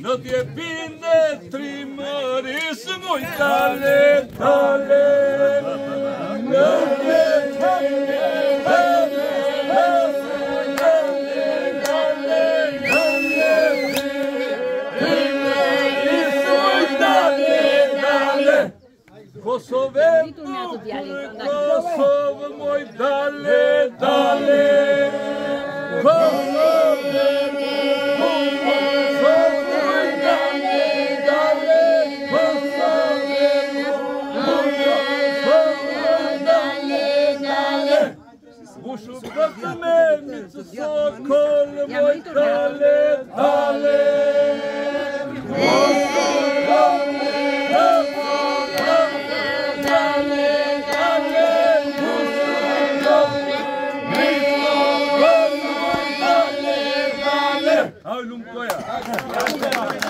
No tie bine trimări să mui tale, tale. No tie bine Kosovem, Kosovo moj, dale, dale. משובחתם מצוסות כל מוי קלת הלב. Aulum koya.